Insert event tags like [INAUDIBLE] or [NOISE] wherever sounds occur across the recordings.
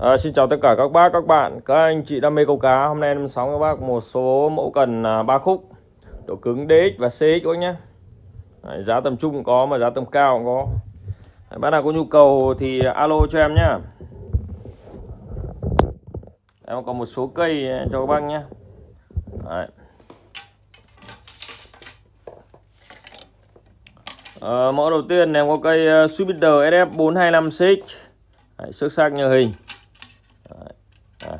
À, xin chào tất cả các bác, các bạn, các anh chị đam mê câu cá. Hôm nay em sóng các bác một số mẫu cần à, ba khúc, độ cứng DX và CX các bác nhé. Đấy, giá tầm trung cũng có mà giá tầm cao cũng có. Đấy, bác nào có nhu cầu thì alo cho em nhé. Em có một số cây cho các bác nhé. Đấy. À, mẫu đầu tiên em có cây uh, Jupiter SF 425CX Đấy, xuất sắc như hình Đấy. Đấy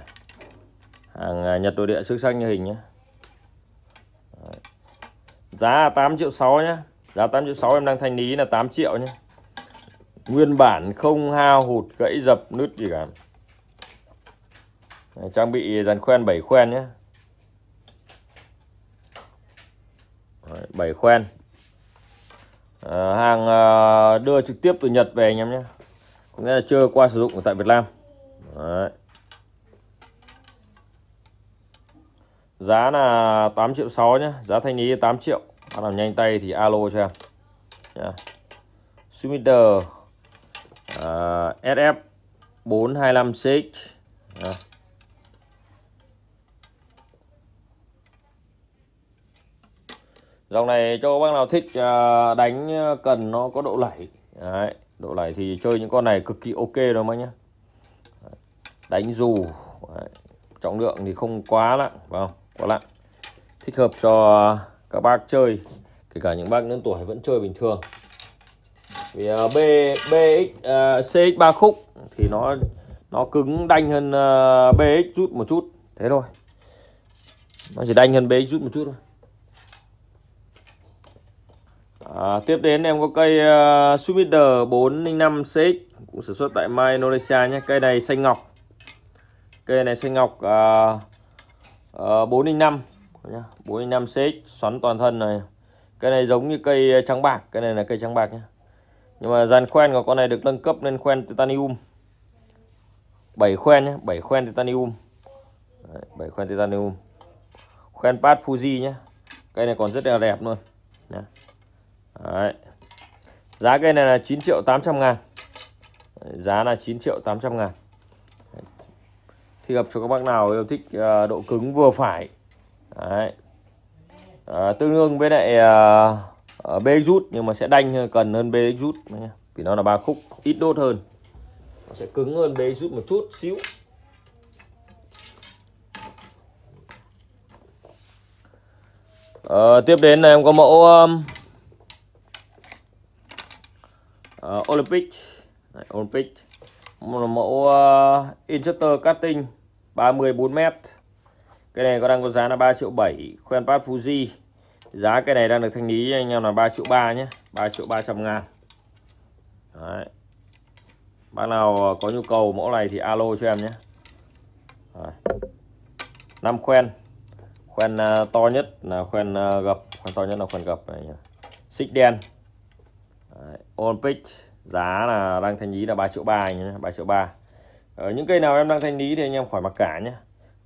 hàng Nhật nội địa xước xanh như hình nhé Đấy. giá 8 triệu 6 nhé giá 8 triệu 6 em đang thanh lý là 8 triệu nhé nguyên bản không hao hụt gãy dập nứt gì cả. Đấy, trang bị dàn khoen 7 khoen nhé Đấy, 7 khoen. À, hàng à, đưa trực tiếp từ Nhật về anh em nhé có nghĩa là chưa qua sử dụng ở tại Việt Nam. Đấy. Giá là 8 triệu 6 nhé giá thanh lý 8 triệu. Bạn nào nhanh tay thì alo cho em. Yeah. Sumiter uh, SF 425CX yeah. dòng này cho các bác nào thích uh, đánh à, cần nó có độ lẩy. Đấy, độ lẩy thì chơi những con này cực kỳ ok rồi mấy nhá. Đánh dù. Đấy, trọng lượng thì không quá nặng vào quá lạ thích hợp cho các bác chơi kể cả những bác lớn tuổi vẫn chơi bình thường vì uh, B BX uh, à, CX 3 khúc thì nó nó cứng đanh hơn à, uh, BX chút một chút thế thôi nó chỉ đanh hơn BX chút một chút thôi À, tiếp đến em có cây uh, Sumider 405 CX cũng sản xuất tại Malaysia nhé. Cây này xanh ngọc. Cây này xanh ngọc uh, Ờ, 405 nhá. 405 CX xoắn toàn thân này. cái này giống như cây ờ, trắng bạc, cái này là cây trắng bạc nhé. Nhưng mà dàn khoen của con này được nâng cấp lên khoen titanium. 7 khoen nhé, 7 khoen titanium. Đấy, 7 khoen titanium. Khoen pad Fuji nhé. Cây này còn rất là đẹp luôn. Nhá. Đấy. Giá cây này là 9 triệu 800 ngàn Giá là 9 triệu 800 ngàn thì gặp cho các bác nào yêu thích uh, độ cứng vừa phải. Đấy. Uh, Tương đương với lại à, uh, BX rút Nhưng mà sẽ đanh cần hơn BX rút Vì nó là ba khúc ít đốt hơn. Nó sẽ cứng hơn BX rút một chút xíu. Uh, Tiếp đến là em có mẫu um, uh, Olympic. Đấy, Olympic một mẫu ờ, uh, injector cutting 34m cái này có đang có giá là 3 triệu 7 khoen pad Fuji. Giá cái này đang được thanh lý anh em là 3 triệu 3 nhé 3 triệu 300 ngàn. Đấy. bác nào ờ, có nhu cầu mẫu này thì alo cho em nhé. Đấy. 5 khoen. Khoen uh, to nhất là khoen uh, gập. Khoen to nhất là khoen gập này nhé xích đen. Đấy, Olympic giá là đang thanh lý là 3 triệu 3 nhé 3 triệu 3 ở ờ, những cây nào em đang thanh lý thì anh em khỏi mặc cả nhé.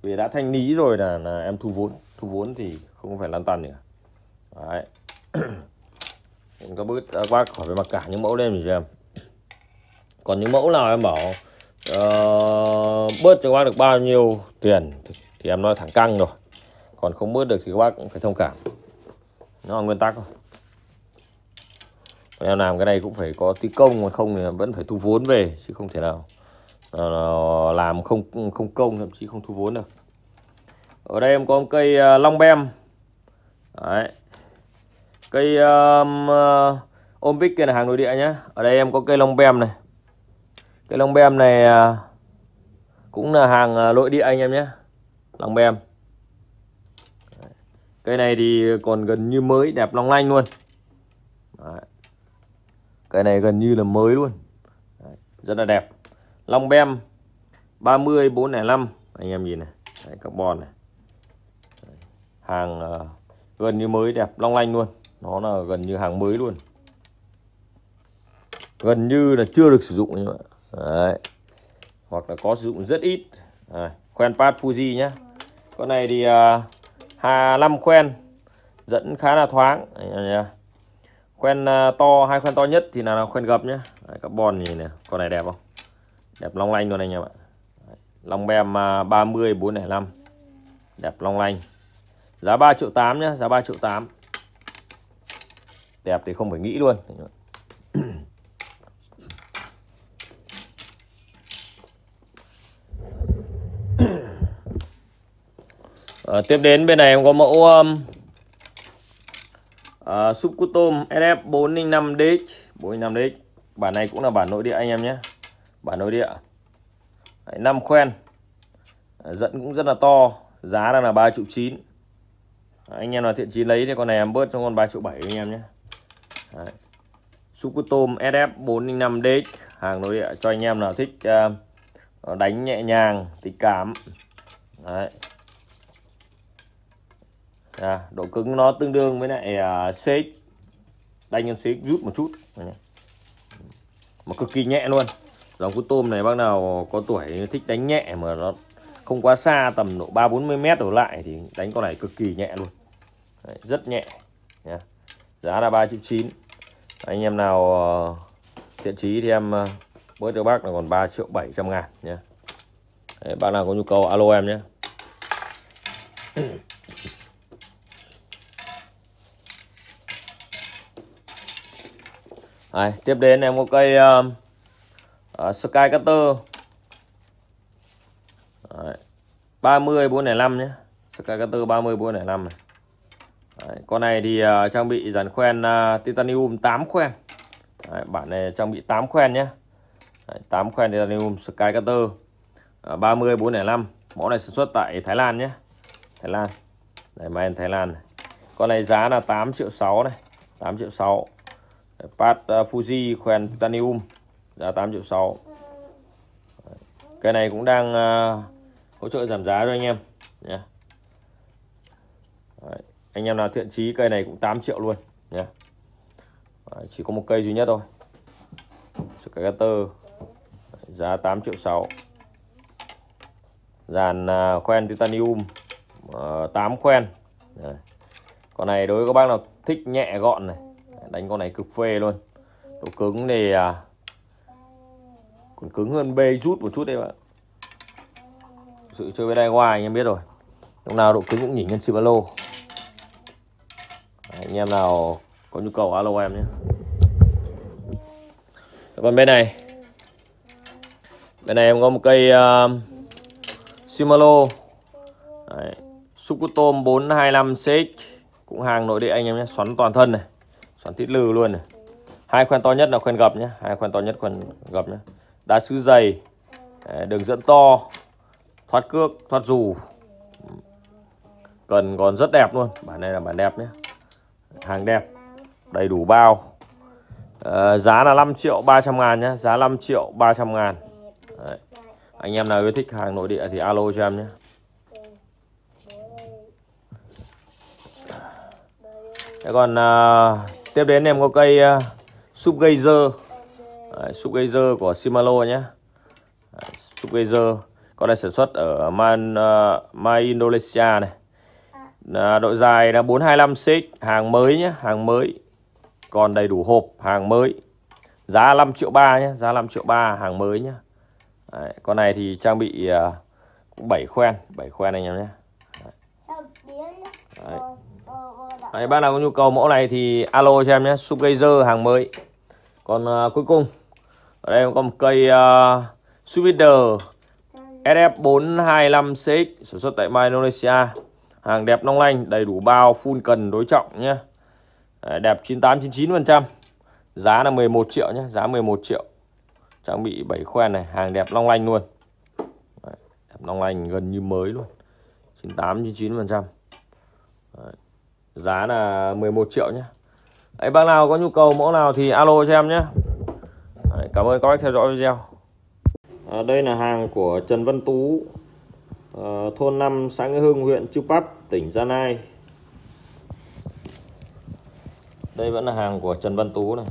Vì đã thanh lý rồi là, là em thu vốn. Thu vốn thì không phải lăn tăn nữa đấy. [CLEARS THROAT] Em có bớt à, qua khỏi phải mặc cả những mẫu lên thì em. Còn những mẫu nào em bảo uh, bớt cho các bác được bao nhiêu tiền thì, thì em nói thẳng căng rồi. Còn không bớt được thì các bác cũng phải thông cảm. Nó là nguyên tắc thôi em làm cái này cũng phải có tí công mà không thì vẫn phải thu vốn về chứ không thể nào làm không không công thậm chí không thu vốn được. Ở đây em có một cây à, long bem. Đấy. cây um, à, ôm bích kia là hàng nội địa nhé ở đây em có cây long bem này. Cây long bem này à, cũng là hàng nội địa anh em nhé. Long bem. Cây này thì còn gần như mới đẹp long lanh luôn. Đấy cái này gần như là mới luôn. Đấy, rất là đẹp. Long bem 30 405 anh em nhìn này Đấy, carbon này. Đấy, hàng uh, gần như mới đẹp long lanh luôn. Nó là gần như hàng mới luôn. Gần như là chưa được sử dụng như vậy. Đấy. hoặc là có sử dụng rất ít. Đấy. khoen pad Fuji nhá. Con này thì uh, hà 5 khoen dẫn khá là thoáng. Đấy, quen à, to hai khoen to nhất thì là khoen gập nhé Đấy, carbon nhìn này con này đẹp không? Đẹp long lanh luôn anh em ạ. Long bem à, 30 405 đẹp long lanh. Giá 3 triệu 8 nhé giá 3 triệu 8 đẹp thì không phải nghĩ luôn. À, [COUGHS] tiếp đến bên này em có mẫu um, uh, súp cút tôm SF 405DX 405DX bản này cũng là bản nội địa anh em nhé. Bản nội địa. Đấy, 5 khoen. Dẫn cũng rất là to. Giá đang là 3 triệu 9 anh em nào thiện chí lấy thì con này em bớt cho con 3 triệu 7 anh em nhé. Đấy. Super tôm SF 405DX hàng nội địa cho anh em nào thích uh, đánh nhẹ nhàng tình cảm. Đấy. À, độ cứng nó tương đương với lại uh, CX đánh nhân CX rút một chút. Mà cực kỳ nhẹ luôn. Dòng cú tôm này bác nào có tuổi thích đánh nhẹ mà nó không quá xa tầm độ 3 40 mét đổ lại thì đánh con này cực kỳ nhẹ luôn. Đấy, rất nhẹ nha giá là 3 triệu 9 anh em nào uh, thiện chí thì em uh, bớt cho bác là còn 3 triệu 700 ngàn nhé Đấy, bác nào có nhu cầu alo em nhé Đấy, tiếp đến em có cây uh, uh, Sky Cutter. Đấy, 30 405 nhé. Sky Cutter 30 405 này. Đấy, con này thì uh, trang bị dàn khoen uh, titanium 8 khoen. Đấy, bản này trang bị 8 khoen nhé. Đấy, 8 khoen titanium Sky Cutter. Uh, 30 405 mẫu này sản xuất tại Thái Lan nhé. Thái Lan. Đấy, made Thái Lan này. con này giá là 8 triệu 6 này. 8 triệu 6 Pad à, Fuji khoen titanium, giá 8 triệu 6 cái này cũng đang à, hỗ trợ giảm giá cho anh em nhé Đấy. anh em nào thiện chí, cây này cũng 8 triệu luôn nhé Đấy. chỉ có một cây duy nhất thôi Scatter giá 8 triệu 6 dàn à, khoen titanium 8 khoen Đấy. con này đối với các bác nào thích nhẹ gọn này đánh con này cực phê luôn. Độ cứng thì à, còn cứng hơn B rút một chút đấy bạn sự chơi với đai ngoài anh em biết rồi. Lúc nào độ cứng cũng nhỉnh hơn Shimano anh em nào có nhu cầu alo em nhé. Còn bên này. Bên này em có một cây à, uh, Shimano Đấy. Sukutom 425CX cũng hàng nội địa anh em nhé xoắn toàn thân này xoắn thít lư luôn này. Hai khoen to nhất là khoen gập nhé hai khoen to nhất khoen gập nhé đá sứ dày à, đường dẫn to thoát cước thoát dù cần còn rất đẹp luôn. Bản này là bản đẹp nhé hàng đẹp đầy đủ bao. À, giá là 5 triệu 300 ngàn nhé giá 5 triệu 300 ngàn. Đấy. anh em nào yêu thích hàng nội địa thì alo cho em nhé Thế còn à, tiếp đến em có cây uh, súp geyser Đấy, súp geyser của Shimano nhé. Đấy, súp geyser con này sản xuất ở Man, uh, Man Indonesia này. À, độ dài là 425 xích hàng mới nhé hàng mới. Còn đầy đủ hộp hàng mới. Giá 5 triệu ba nhé giá 5 triệu ba hàng mới nhé. Đấy, con này thì trang bị uh, cũng 7 khoen 7 khoen anh em nhé. Đấy. Đấy, bác nào có nhu cầu mẫu này thì alo cho em nhé Subgazer hàng mới. Còn uh, cuối cùng Ở đây có một cây uh, Subider SF425CX Sản xuất tại Indonesia Hàng đẹp long lanh Đầy đủ bao full cần đối trọng nhé. Đấy, Đẹp 98-99% Giá là 11 triệu nhé Giá 11 triệu. Trang bị 7 khoen này Hàng đẹp long lanh luôn. Đấy, Đẹp long lanh gần như mới luôn. 98-99% Giá là 11 triệu nhé Đấy, bác nào có nhu cầu mẫu nào thì alo cho em nhé Đấy, Cảm ơn các bác theo dõi video. À, Đây là hàng của Trần Văn Tú à, Thôn 5 xã Nghĩa Hưng huyện Chư Pắp tỉnh Gia Lai. Đây vẫn là hàng của Trần Văn Tú này.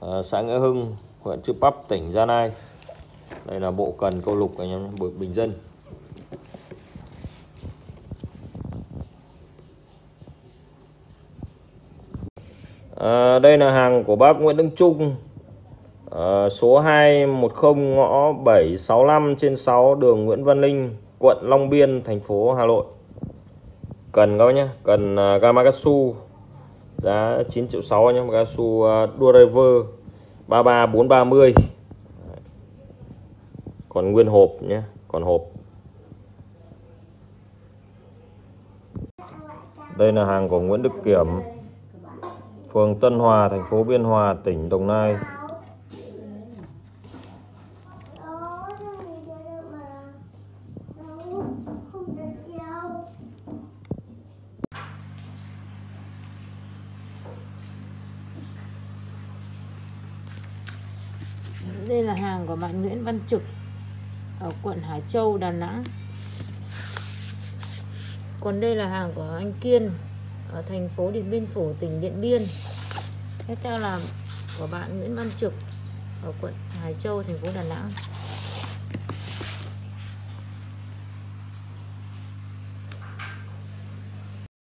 À, Xã Nghĩa Hưng huyện Chư Pắp tỉnh Gia Lai. Đây là bộ cần câu lục anh em bình dân. À, đây là hàng của bác Nguyễn Đức Trung à, số 210 ngõ 765 trên 6 đường Nguyễn Văn Linh, quận Long Biên, thành phố Hà Nội. Cần các bác nhé, cần uh, Gamakatsu giá 9 triệu 6 nhé, Gamakatsu uh, Driver 33430. Còn nguyên hộp nhé, còn hộp. Đây là hàng của Nguyễn Đức Kiểm, phường Tân Hòa, thành phố Biên Hòa, tỉnh Đồng Nai. Đây là hàng của bạn Nguyễn Văn Trực ở quận Hải Châu, Đà Nẵng. Còn đây là hàng của anh Kiên ở thành phố Điện Biên Phủ, tỉnh Điện Biên. Tiếp theo là của bạn Nguyễn Văn Trực ở quận Hải Châu, thành phố Đà Nẵng.